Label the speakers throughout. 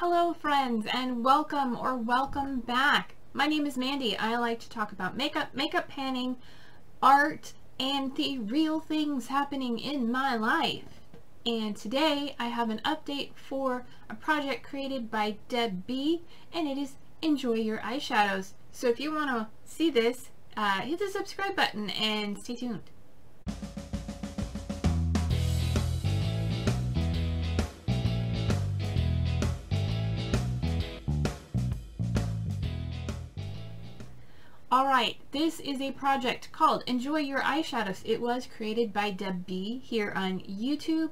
Speaker 1: Hello friends and welcome or welcome back. My name is Mandy. I like to talk about makeup, makeup panning, art, and the real things happening in my life. And today I have an update for a project created by Deb B and it is Enjoy Your Eyeshadows. So if you want to see this, uh, hit the subscribe button and stay tuned. Alright, this is a project called Enjoy Your Eyeshadows. It was created by Deb B here on YouTube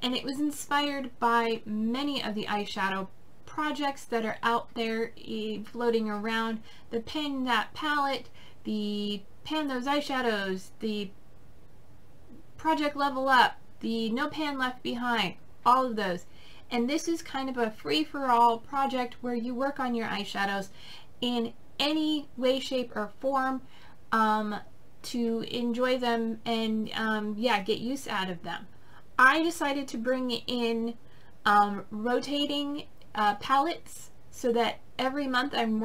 Speaker 1: and it was inspired by many of the eyeshadow projects that are out there floating around. The Pan That Palette, the Pan Those Eyeshadows, the Project Level Up, the No Pan Left Behind, all of those. And this is kind of a free-for-all project where you work on your eyeshadows in any way, shape, or form um, to enjoy them and um, yeah, get use out of them. I decided to bring in um, rotating uh, palettes so that every month I'm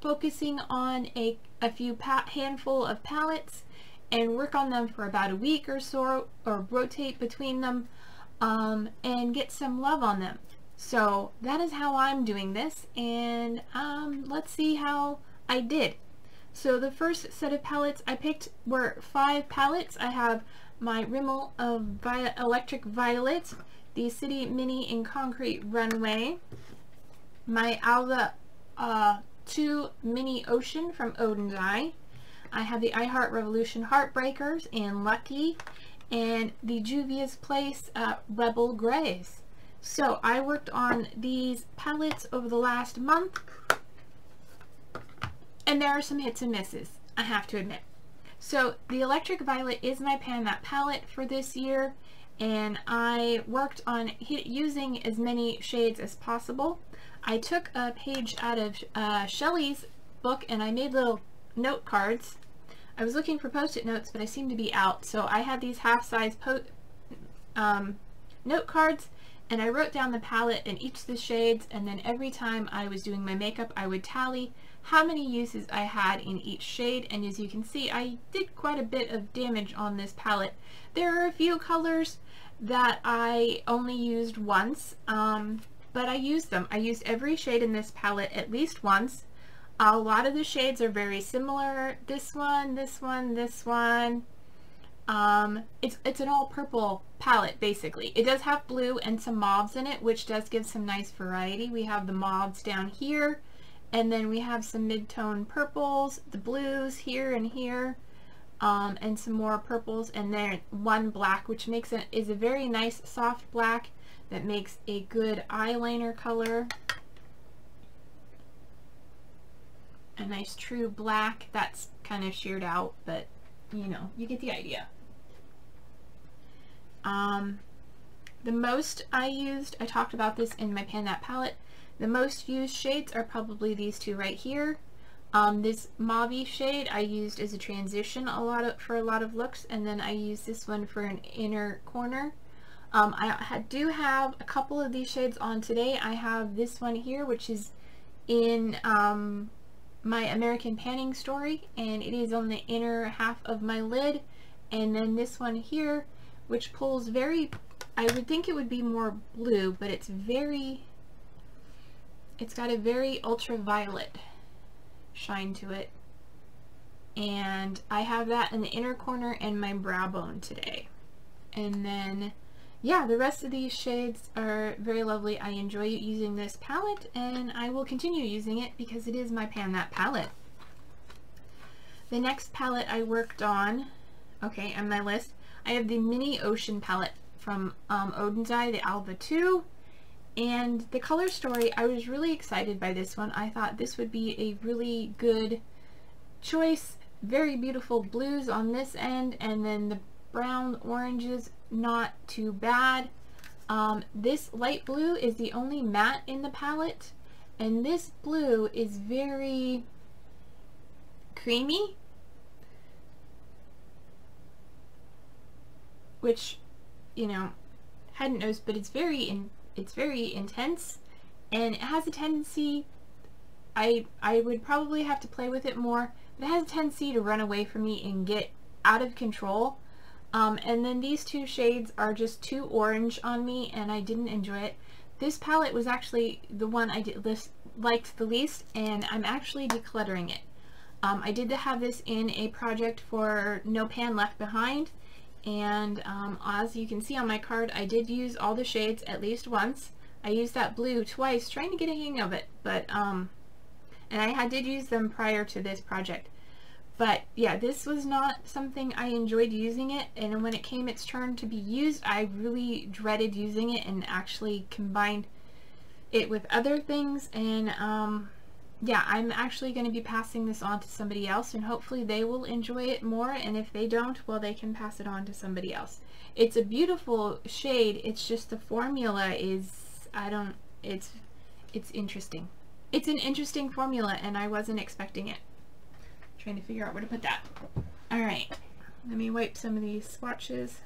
Speaker 1: focusing on a, a few handful of palettes and work on them for about a week or so or rotate between them um, and get some love on them. So that is how I'm doing this and um, let's see how I did. So the first set of palettes I picked were five palettes. I have my Rimmel of Vi Electric Violet, the City Mini in Concrete Runway, my Alva uh, 2 Mini Ocean from Oden's Eye. I have the I Heart Revolution Heartbreakers and Lucky, and the Juvia's Place uh, Rebel Grays. So I worked on these palettes over the last month and there are some hits and misses, I have to admit. So the Electric Violet is my Pan That palette for this year and I worked on using as many shades as possible. I took a page out of uh, Shelley's book and I made little note cards. I was looking for post-it notes but I seem to be out so I had these half-size um, note cards and I wrote down the palette and each of the shades and then every time I was doing my makeup I would tally how many uses I had in each shade and as you can see I did quite a bit of damage on this palette. There are a few colors that I only used once um, but I used them. I used every shade in this palette at least once. A lot of the shades are very similar. This one, this one, this one. Um, it's, it's an all purple palette basically. It does have blue and some mauves in it which does give some nice variety. We have the mauves down here and then we have some mid-tone purples, the blues here and here, um, and some more purples, and then one black, which makes it is a very nice soft black that makes a good eyeliner color. A nice true black that's kind of sheared out, but you know, you get the idea. Um, the most I used, I talked about this in my Pan That palette, the most used shades are probably these two right here. Um, this mauve shade I used as a transition a lot of, for a lot of looks and then I used this one for an inner corner. Um, I do have a couple of these shades on today. I have this one here which is in um, my American Panning Story and it is on the inner half of my lid and then this one here which pulls very I would think it would be more blue but it's very it's got a very ultraviolet shine to it. And I have that in the inner corner and my brow bone today. And then, yeah, the rest of these shades are very lovely. I enjoy using this palette and I will continue using it because it is my Pan That palette. The next palette I worked on, okay, on my list, I have the Mini Ocean palette from um, Oden's Eye, the Alva 2. And the color story, I was really excited by this one. I thought this would be a really good choice. Very beautiful blues on this end, and then the brown oranges, not too bad. Um, this light blue is the only matte in the palette, and this blue is very creamy, which, you know, hadn't noticed, but it's very in it's very intense and it has a tendency, I, I would probably have to play with it more, but it has a tendency to run away from me and get out of control. Um, and then these two shades are just too orange on me and I didn't enjoy it. This palette was actually the one I did list, liked the least and I'm actually decluttering it. Um, I did have this in a project for No Pan Left Behind and um, as you can see on my card I did use all the shades at least once. I used that blue twice trying to get a hang of it but um, and I had, did use them prior to this project. But yeah, this was not something I enjoyed using it, and when it came its turn to be used, I really dreaded using it and actually combined it with other things, and um, yeah, I'm actually going to be passing this on to somebody else, and hopefully they will enjoy it more, and if they don't, well, they can pass it on to somebody else. It's a beautiful shade, it's just the formula is, I don't, it's, it's interesting. It's an interesting formula, and I wasn't expecting it trying to figure out where to put that. Alright, let me wipe some of these swatches.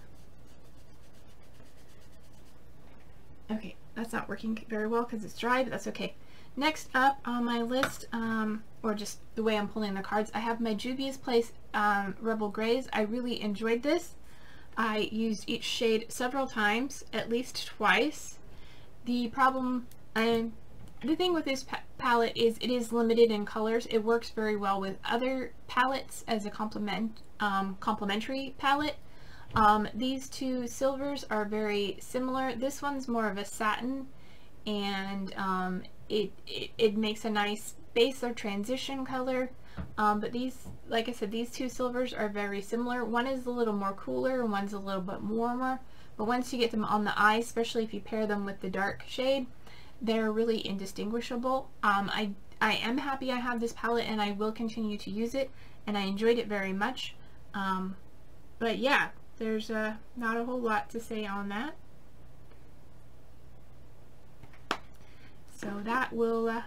Speaker 1: Okay, that's not working very well because it's dry, but that's okay. Next up on my list, um, or just the way I'm pulling the cards, I have my Juvia's Place um, Rebel Grays. I really enjoyed this. I used each shade several times, at least twice. The problem, I the thing with this pa palette is it is limited in colors. It works very well with other palettes as a complement, um, complementary palette. Um, these two silvers are very similar. This one's more of a satin and um, it, it, it, makes a nice base or transition color. Um, but these, like I said, these two silvers are very similar. One is a little more cooler and one's a little bit warmer. But once you get them on the eye, especially if you pair them with the dark shade, they're really indistinguishable. Um, I, I am happy I have this palette and I will continue to use it and I enjoyed it very much. Um, but yeah, there's uh, not a whole lot to say on that. So that will uh,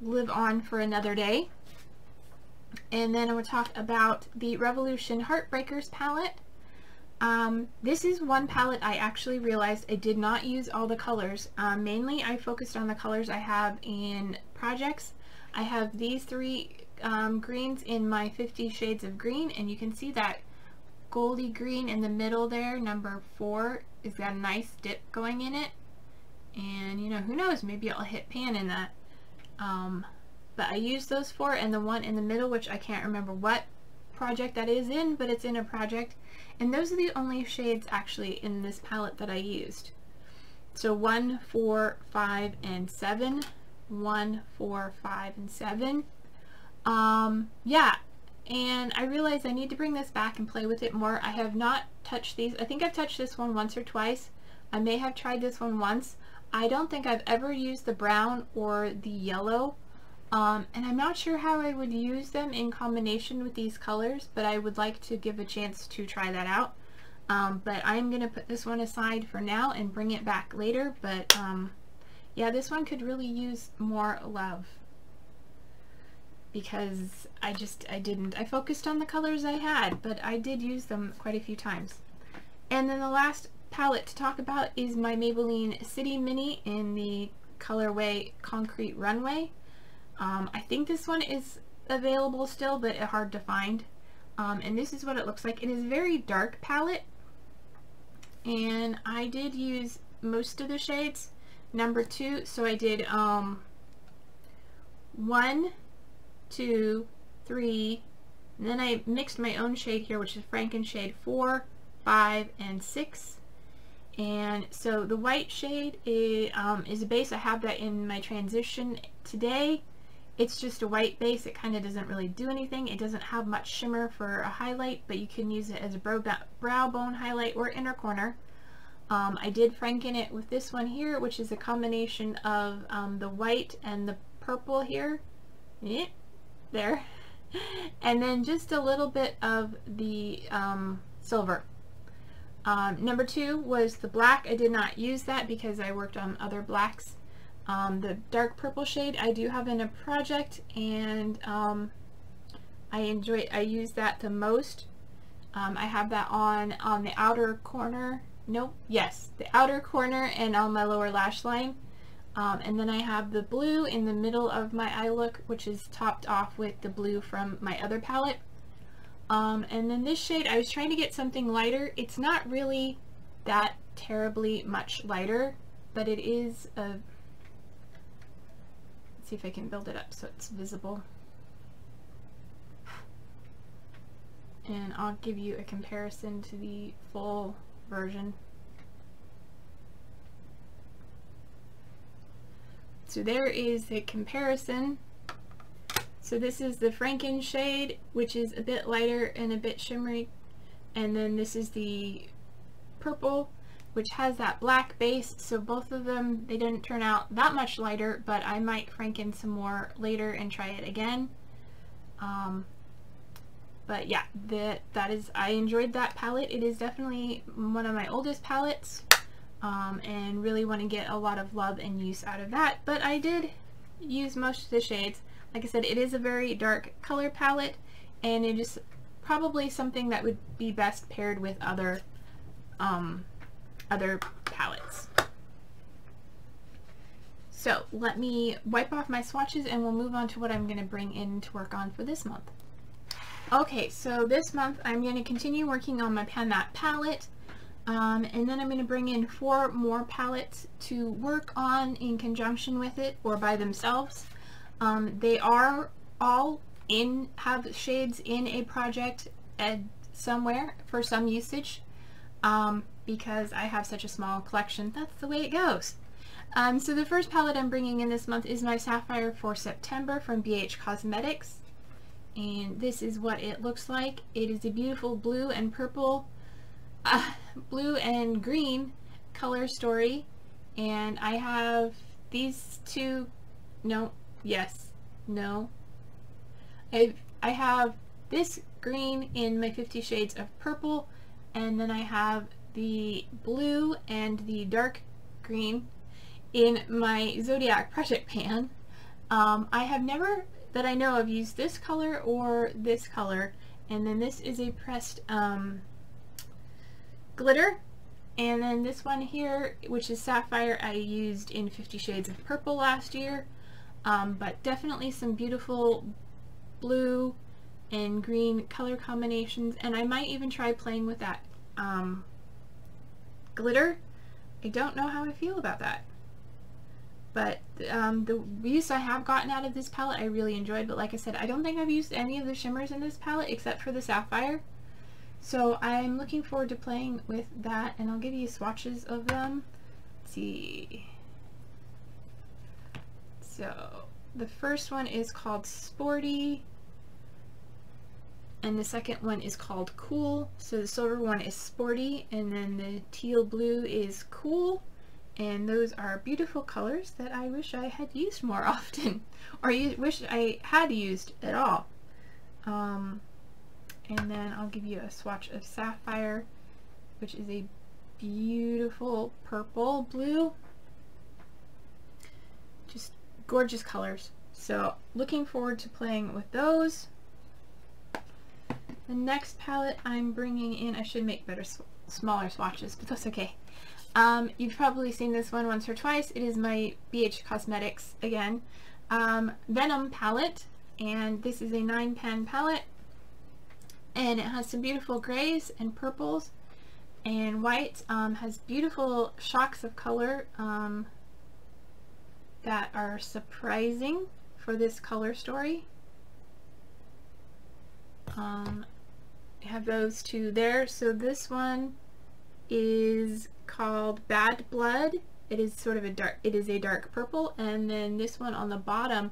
Speaker 1: live on for another day. And then I will talk about the Revolution Heartbreakers palette. Um, this is one palette I actually realized I did not use all the colors. Um, mainly I focused on the colors I have in projects. I have these three um, greens in my 50 Shades of Green and you can see that goldy green in the middle there, number four, is got a nice dip going in it. And you know, who knows, maybe I'll hit pan in that. Um, but I used those four and the one in the middle, which I can't remember what project that is in, but it's in a project. And those are the only shades actually in this palette that I used. So one four five and 7. 1, 4, 5, and 7. Um, yeah, and I realized I need to bring this back and play with it more. I have not touched these. I think I've touched this one once or twice. I may have tried this one once. I don't think I've ever used the brown or the yellow um, and I'm not sure how I would use them in combination with these colors, but I would like to give a chance to try that out. Um, but I'm going to put this one aside for now and bring it back later. But um, yeah, this one could really use more love because I just, I didn't. I focused on the colors I had, but I did use them quite a few times. And then the last palette to talk about is my Maybelline City Mini in the colorway Concrete Runway. Um, I think this one is available still, but hard to find. Um, and this is what it looks like. It is a very dark palette. And I did use most of the shades. Number two, so I did um, one, two, three, and then I mixed my own shade here, which is Franken shade 4, 5, and 6. And so the white shade is, um, is a base. I have that in my transition today. It's just a white base. It kind of doesn't really do anything. It doesn't have much shimmer for a highlight, but you can use it as a brow, brow bone highlight or inner corner. Um, I did franken it with this one here, which is a combination of um, the white and the purple here. Yeah, there. and then just a little bit of the um, silver. Um, number two was the black. I did not use that because I worked on other blacks um, the dark purple shade I do have in a project and um, I enjoy I use that the most. Um, I have that on on the outer corner. Nope. Yes, the outer corner and on my lower lash line. Um, and then I have the blue in the middle of my eye look, which is topped off with the blue from my other palette. Um, and then this shade, I was trying to get something lighter. It's not really that terribly much lighter, but it is a... Let's see if I can build it up so it's visible. And I'll give you a comparison to the full version. So there is the comparison. So this is the Franken shade, which is a bit lighter and a bit shimmery. And then this is the purple, which has that black base. So both of them, they didn't turn out that much lighter, but I might Franken some more later and try it again. Um, but yeah, that that is, I enjoyed that palette. It is definitely one of my oldest palettes um, and really want to get a lot of love and use out of that. But I did use most of the shades. Like I said, it is a very dark color palette and it is probably something that would be best paired with other um, other palettes. So let me wipe off my swatches and we'll move on to what I'm going to bring in to work on for this month. Okay, so this month I'm going to continue working on my Pan That palette. Um, and then I'm going to bring in four more palettes to work on in conjunction with it or by themselves. Um, they are all in, have shades in a project somewhere for some usage um, because I have such a small collection. That's the way it goes. Um, so the first palette I'm bringing in this month is my Sapphire for September from BH Cosmetics. And this is what it looks like. It is a beautiful blue and purple uh, blue and green color story and I have these two no yes no I I have this green in my 50 shades of purple and then I have the blue and the dark green in my Zodiac project pan um, I have never that I know of used this color or this color and then this is a pressed um, glitter. And then this one here, which is Sapphire, I used in Fifty Shades of Purple last year. Um, but definitely some beautiful blue and green color combinations. And I might even try playing with that um, glitter. I don't know how I feel about that. But um, the use I have gotten out of this palette I really enjoyed. But like I said, I don't think I've used any of the shimmers in this palette except for the Sapphire. So I'm looking forward to playing with that and I'll give you swatches of them. Let's see. So the first one is called Sporty and the second one is called Cool. So the silver one is Sporty and then the teal blue is Cool and those are beautiful colors that I wish I had used more often or wish I had used at all. Um, and then I'll give you a swatch of Sapphire, which is a beautiful purple blue. Just gorgeous colors. So looking forward to playing with those. The next palette I'm bringing in, I should make better smaller swatches, but that's okay. Um, you've probably seen this one once or twice. It is my BH Cosmetics, again, um, Venom palette, and this is a 9 pan palette and it has some beautiful grays and purples and white um, has beautiful shocks of color um, that are surprising for this color story. Um, have those two there. So this one is called Bad Blood. It is sort of a dark, it is a dark purple. And then this one on the bottom,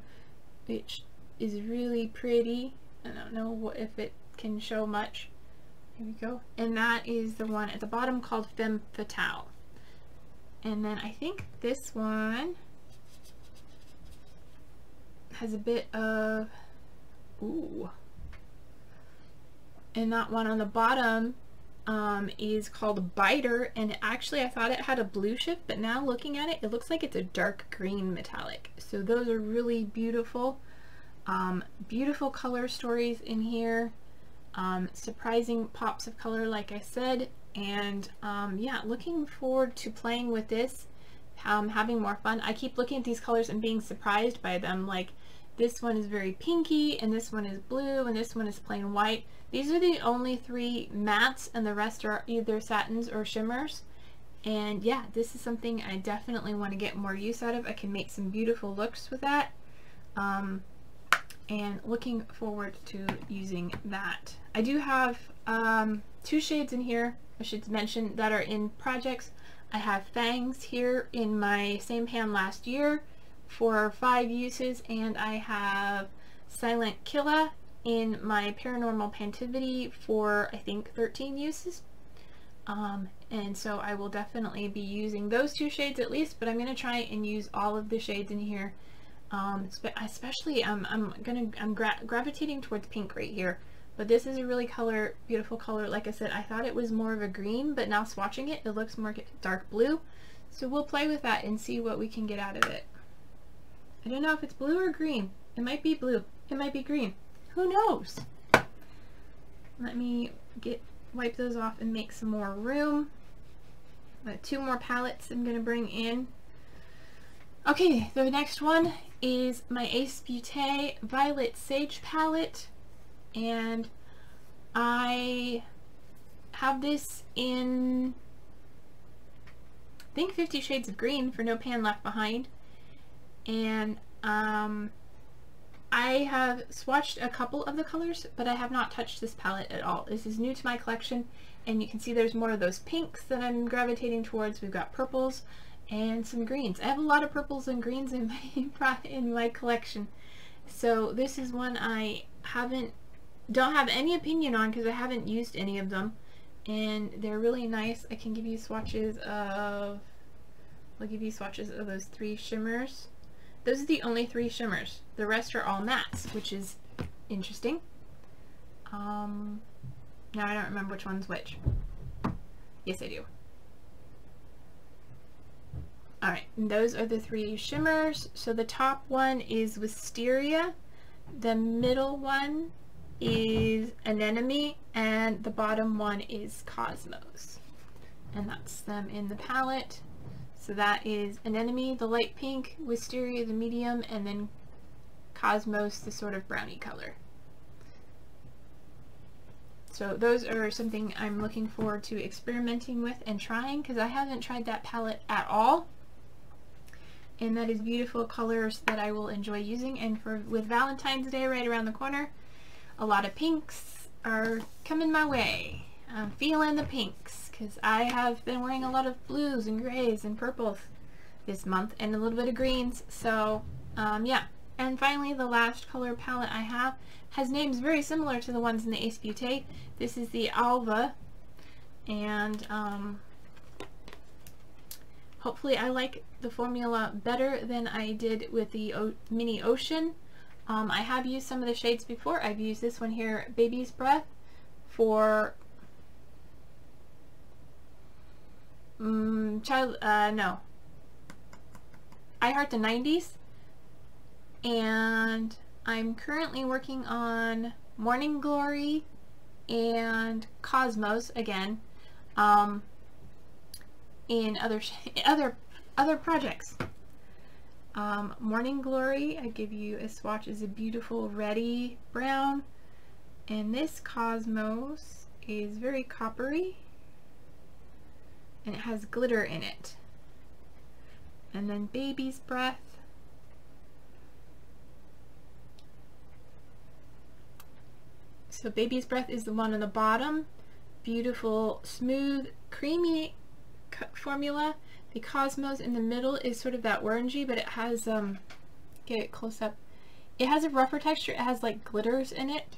Speaker 1: which is really pretty. I don't know what, if it can show much. Here we go. And that is the one at the bottom called Femme Fatale. And then I think this one has a bit of, ooh. And that one on the bottom um, is called Biter. And actually I thought it had a blue shift, but now looking at it, it looks like it's a dark green metallic. So those are really beautiful. Um, beautiful color stories in here um, surprising pops of color like I said and um, yeah looking forward to playing with this um, having more fun. I keep looking at these colors and being surprised by them. Like this one is very pinky and this one is blue and this one is plain white. These are the only three mattes and the rest are either satins or shimmers. And yeah, this is something I definitely want to get more use out of. I can make some beautiful looks with that. Um, and looking forward to using that. I do have um, two shades in here, I should mention, that are in projects. I have Fangs here in my same pan last year for five uses, and I have Silent Killa in my Paranormal Pantivity for, I think, 13 uses. Um, and so I will definitely be using those two shades at least, but I'm going to try and use all of the shades in here. Um, especially um, I'm gonna I'm gra gravitating towards pink right here but this is a really color beautiful color. Like I said I thought it was more of a green but now swatching it it looks more dark blue. So we'll play with that and see what we can get out of it I don't know if it's blue or green. It might be blue. It might be green. Who knows? Let me get wipe those off and make some more room. Two more palettes I'm gonna bring in. Okay, the next one is my Ace Beauté Violet Sage palette. And I have this in I think Fifty Shades of Green for No Pan Left Behind and um, I have swatched a couple of the colors but I have not touched this palette at all. This is new to my collection and you can see there's more of those pinks that I'm gravitating towards. We've got purples, and some greens. I have a lot of purples and greens in my in my collection. So this is one I haven't don't have any opinion on because I haven't used any of them and they're really nice. I can give you swatches of I'll give you swatches of those three shimmers. Those are the only three shimmers. The rest are all mattes, which is interesting. Um, now I don't remember which one's which. Yes, I do. Alright, those are the three shimmers. So the top one is Wisteria, the middle one is Anemone, and the bottom one is Cosmos. And that's them in the palette. So that is Anemone, the light pink, Wisteria, the medium, and then Cosmos, the sort of brownie color. So those are something I'm looking forward to experimenting with and trying because I haven't tried that palette at all. And that is beautiful colors that I will enjoy using. And for with Valentine's Day right around the corner a lot of pinks are coming my way. I'm feeling the pinks because I have been wearing a lot of blues and grays and purples this month and a little bit of greens so um, yeah and finally the last color palette I have has names very similar to the ones in the Ace Beauté this is the Alva and um, Hopefully I like the formula better than I did with the o Mini Ocean. Um, I have used some of the shades before. I've used this one here, Baby's Breath, for um, child, uh, no, I Heart the 90s, and I'm currently working on Morning Glory and Cosmos again. Um, in other other other projects. Um, Morning Glory, I give you a swatch, is a beautiful reddy brown. And this Cosmos is very coppery. And it has glitter in it. And then Baby's Breath. So Baby's Breath is the one on the bottom. Beautiful, smooth, creamy formula. The Cosmos in the middle is sort of that orangey, but it has, um, get it close up. It has a rougher texture. It has like glitters in it,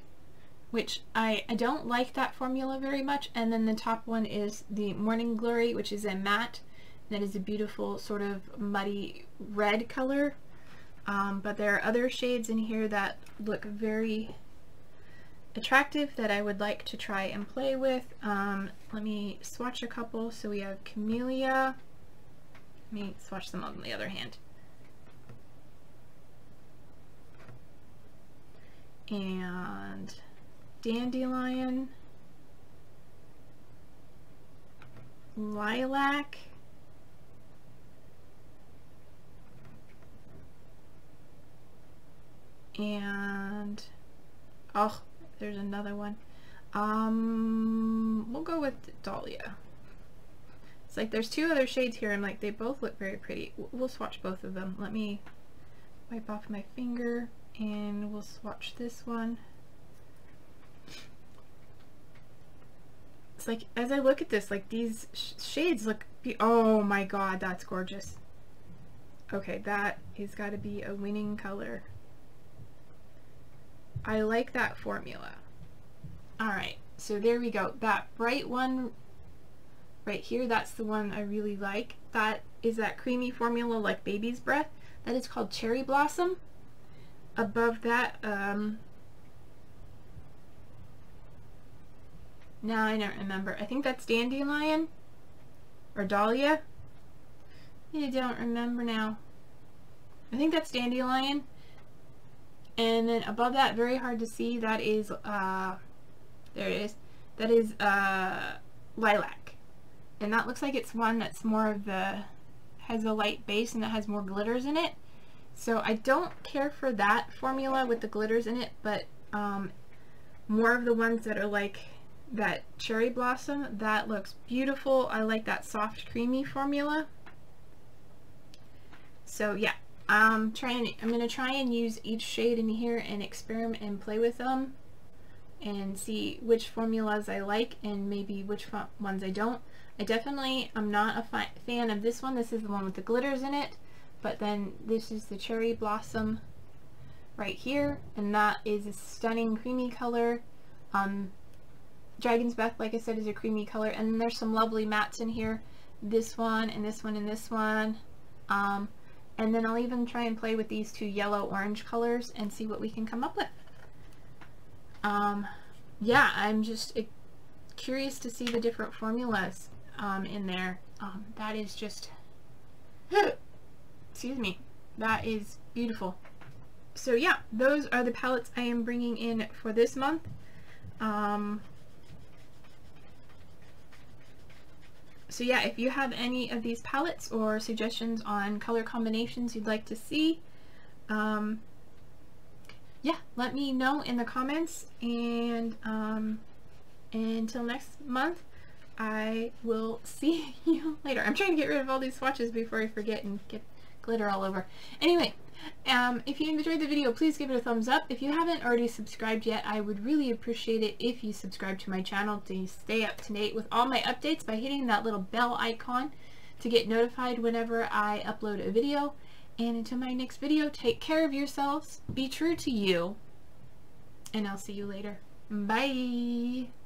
Speaker 1: which I, I don't like that formula very much. And then the top one is the Morning Glory, which is a matte. That is a beautiful sort of muddy red color. Um, but there are other shades in here that look very attractive that I would like to try and play with. Um, let me swatch a couple. So we have Camellia. Let me swatch them on the other hand. And dandelion, lilac, and oh there's another one. Um we'll go with dahlia. It's like there's two other shades here i'm like they both look very pretty. We'll swatch both of them. Let me wipe off my finger and we'll swatch this one. Like, as I look at this, like these sh shades look, oh my god, that's gorgeous. Okay, that is got to be a winning color. I like that formula. Alright, so there we go. That bright one right here, that's the one I really like. That is that creamy formula like baby's breath. That is called Cherry Blossom. Above that, um, Now I don't remember. I think that's Dandelion or Dahlia. I don't remember now. I think that's Dandelion. And then above that, very hard to see, that is, uh, there it is. That is, uh, Lilac. And that looks like it's one that's more of the, has a light base and that has more glitters in it. So I don't care for that formula with the glitters in it, but, um, more of the ones that are like that cherry blossom. That looks beautiful. I like that soft creamy formula. So yeah, I'm trying. I'm gonna try and use each shade in here and experiment and play with them and see which formulas I like and maybe which ones I don't. I definitely am not a fan of this one. This is the one with the glitters in it. But then this is the cherry blossom right here and that is a stunning creamy color. Um, Dragon's Breath, like I said, is a creamy color. And there's some lovely mattes in here. This one, and this one, and this one. Um, and then I'll even try and play with these two yellow-orange colors and see what we can come up with. Um, yeah, I'm just uh, curious to see the different formulas um, in there. Um, that is just, excuse me, that is beautiful. So yeah, those are the palettes I am bringing in for this month. Um, so yeah, if you have any of these palettes or suggestions on color combinations you'd like to see, um, yeah, let me know in the comments. And um, until next month, I will see you later. I'm trying to get rid of all these swatches before I forget and get glitter all over. Anyway, um, if you enjoyed the video, please give it a thumbs up. If you haven't already subscribed yet, I would really appreciate it if you subscribe to my channel to stay up to date with all my updates by hitting that little bell icon to get notified whenever I upload a video. And until my next video, take care of yourselves, be true to you, and I'll see you later. Bye!